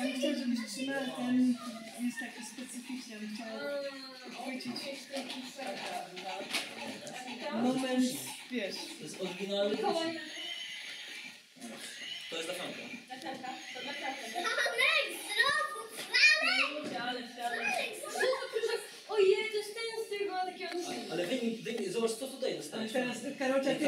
Ja bym żebyś trzymała ten, jest taki specyficzny, ja bym chciała chwycić moment, wiesz. To jest oryginalny To jest Natanka. Natanka, to Natanka. Marek, znowu! Marek! Ale Ojej, to jest ten z tego. Ale wy, wy, zobacz, co tutaj dostałeś. Teraz Karolczak,